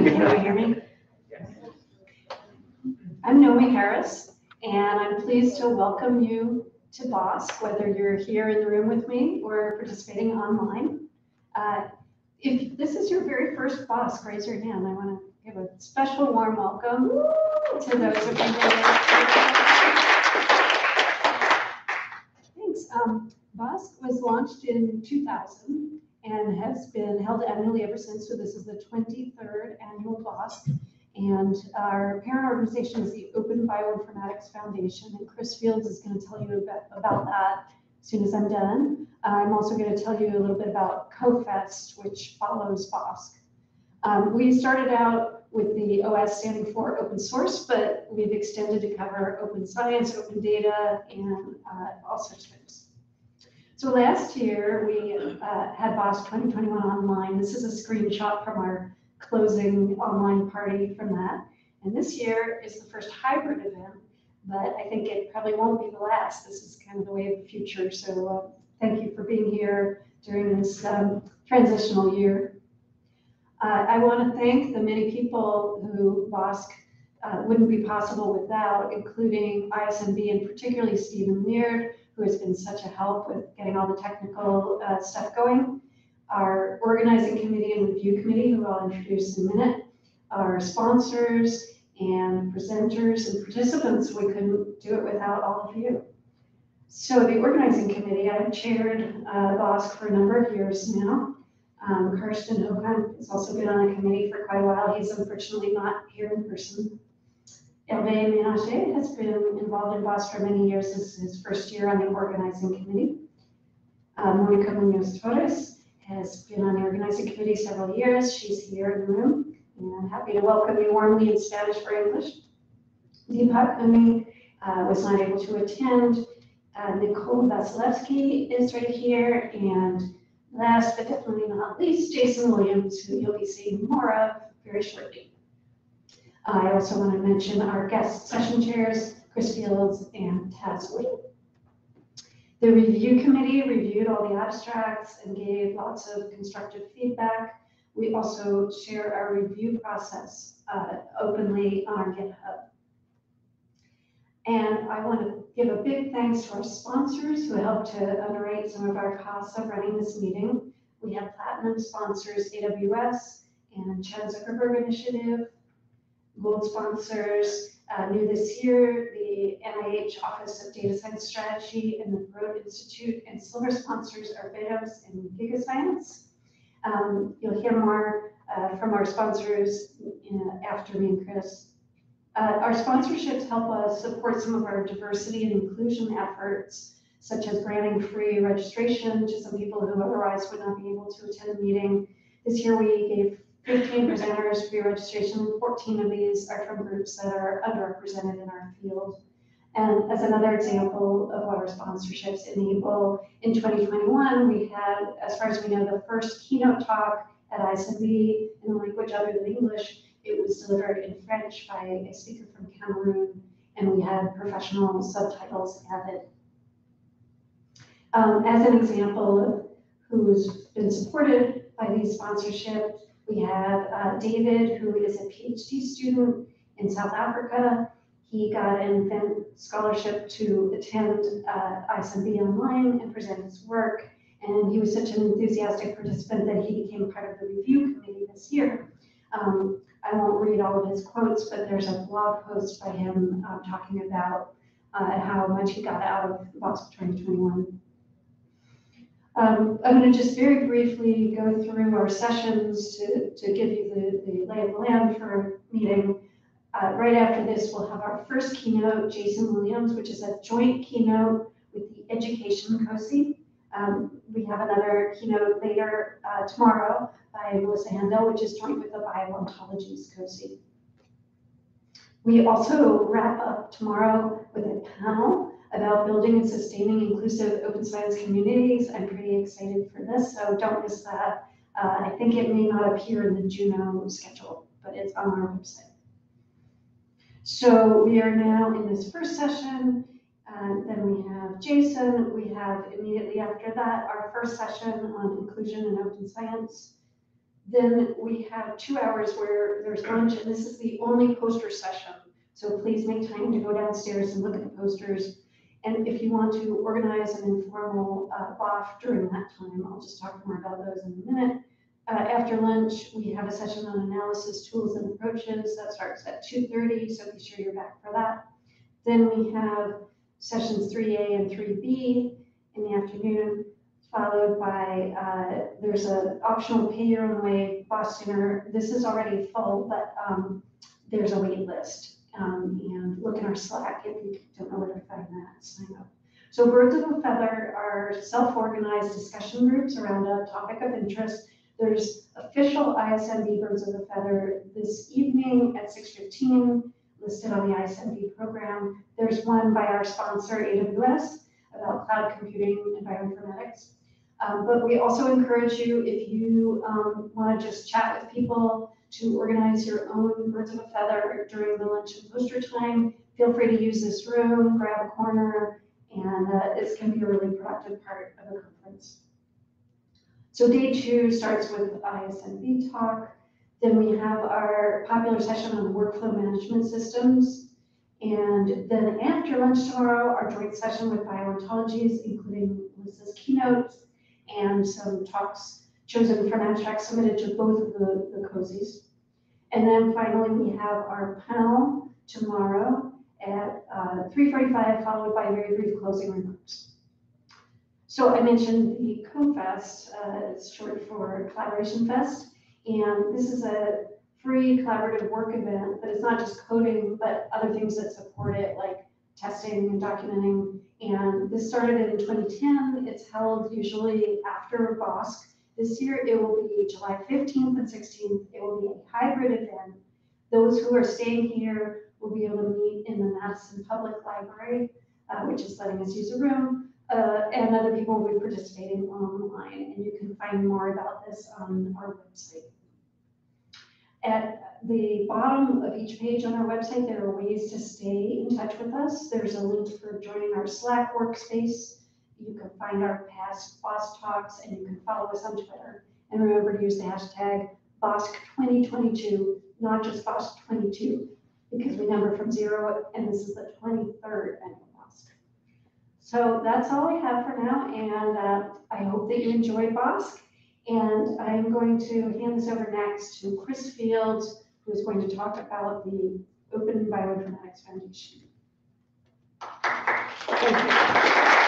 Can hear me? I'm Nomi Harris, and I'm pleased to welcome you to BOSC, whether you're here in the room with me or participating online. Uh, If this is your very first BOSC, raise your hand. I want to give a special warm welcome to those of you. Thanks. Um, was launched in 2000 and has been held annually ever since. So this is the 23rd annual BOSC. And our parent organization is the Open Bioinformatics Foundation, and Chris Fields is going to tell you about, about that as soon as I'm done. I'm also going to tell you a little bit about CoFest, which follows BOSC. Um, we started out with the OS standing for open source, but we've extended to cover open science, open data, and uh, all such things. So last year, we uh, had BOSC 2021 online. This is a screenshot from our closing online party from that. And this year is the first hybrid event, but I think it probably won't be the last. This is kind of the way of the future. So uh, thank you for being here during this um, transitional year. Uh, I want to thank the many people who BOSC uh, wouldn't be possible without, including ISMB and particularly Steven Leard, who has been such a help with getting all the technical uh, stuff going our organizing committee and review committee, who I'll introduce in a minute, our sponsors and presenters and participants. We couldn't do it without all of you. So the organizing committee, I've chaired uh, BOSC for a number of years now. Um, Karsten Hokamp has also been on the committee for quite a while. He's unfortunately not here in person. Hervé Ménager has been involved in BOSC for many years. This is his first year on the organizing committee. Um, Monica Munoz Torres has been on the organizing committee several years. She's here in the room, and I'm happy to welcome you warmly in Spanish for English. Deepak Unni uh, was not able to attend. Uh, Nicole Vasilevsky is right here, and last but definitely not least, Jason Williams, who you'll be seeing more of very shortly. I also want to mention our guest session chairs, Chris Fields and Taz Lee. The review committee reviewed all the abstracts and gave lots of constructive feedback. We also share our review process uh, openly on our GitHub. And I want to give a big thanks to our sponsors who helped to underwrite some of our costs of running this meeting. We have platinum sponsors, AWS and Chan Zuckerberg Initiative, gold sponsors, uh, new this year, the NIH Office of Data Science Strategy and the Broad Institute and silver sponsors are Vedos and GigaScience. Um, you'll hear more uh, from our sponsors in, after me and Chris. Uh, our sponsorships help us support some of our diversity and inclusion efforts, such as granting free registration to some people who otherwise would not be able to attend a meeting. This year we gave 15 presenters for your registration. 14 of these are from groups that are underrepresented in our field. And as another example of what our sponsorships enable, in 2021, we had, as far as we know, the first keynote talk at ISMB in a language other than English. It was delivered in French by a speaker from Cameroon, and we had professional subtitles added. Um, as an example of who's been supported by these sponsorships, we have uh, David, who is a PhD student in South Africa. He got an event scholarship to attend uh, ISMB online and present his work. And he was such an enthusiastic participant that he became part of the review committee this year. Um, I won't read all of his quotes, but there's a blog post by him uh, talking about uh, how much he got out of BOSC 2021. Um, I'm going to just very briefly go through our sessions to, to give you the, the lay of the land for meeting. Uh, right after this, we'll have our first keynote, Jason Williams, which is a joint keynote with the Education COSI. Um, we have another keynote later uh, tomorrow by Melissa Haendel, which is joint with the Bio-Ontologies COSI. We also wrap up tomorrow with a panel about building and sustaining inclusive open science communities. I'm pretty excited for this, so don't miss that. Uh, I think it may not appear in the Juno schedule, but it's on our website. So we are now in this first session. then we have Jason. We have immediately after that our first session on inclusion and open science. Then we have two hours where there's lunch, and this is the only poster session. So please make time to go downstairs and look at the posters. And if you want to organize an informal uh, BOF during that time, I'll just talk more about those in a minute. Uh, After lunch, we have a session on analysis tools and approaches. That starts at 2:30, so be sure you're back for that. Then we have sessions 3A and 3B in the afternoon, followed by, uh, there's an optional pay your own way BOSC dinner. This is already full, but um, there's a wait list. Um, And look in our Slack if you don't know where to find that, sign up. So Birds of a Feather are self-organized discussion groups around a topic of interest. There's official ISMB Birds of a Feather this evening at 6:15, listed on the ISMB program. There's one by our sponsor AWS about cloud computing and bioinformatics. Um, But we also encourage you, if you want to just chat with people, to organize your own birds of a feather during the lunch and poster time. Feel free to use this room, grab a corner, and uh, it can be a really productive part of the conference. So day two starts with ISMB talk. Then we have our popular session on workflow management systems. And then after lunch tomorrow, our joint session with bio-ontologies, including Melissa's keynotes and some talks chosen from abstracts submitted to both of the, the COSIs. And then finally, we have our panel tomorrow at uh, 3:45, followed by very brief closing remarks. So I mentioned the CoFest, uh, it's short for Collaboration Fest, and this is a free collaborative work event, but it's not just coding, but other things that support it, like testing and documenting. And this started in 2010. It's held usually after BOSC, this year, it will be July 15th and 16th. It will be a hybrid event. Those who are staying here will be able to meet in the Madison Public Library, uh, which is letting us use a room, uh, and other people will be participating online. And you can find more about this on our website. At the bottom of each page on our website, there are ways to stay in touch with us. There's a link for joining our Slack workspace. You can find our past BOSC talks and you can follow us on Twitter. And remember to use the hashtag BOSC2022, not just BOSC22, because we number from zero and this is the 23rd annual BOSC. So that's all I have for now, and uh, I hope that you enjoy BOSC. And I'm going to hand this over next to Chris Fields, who is going to talk about the Open Bioinformatics Foundation. Thank you.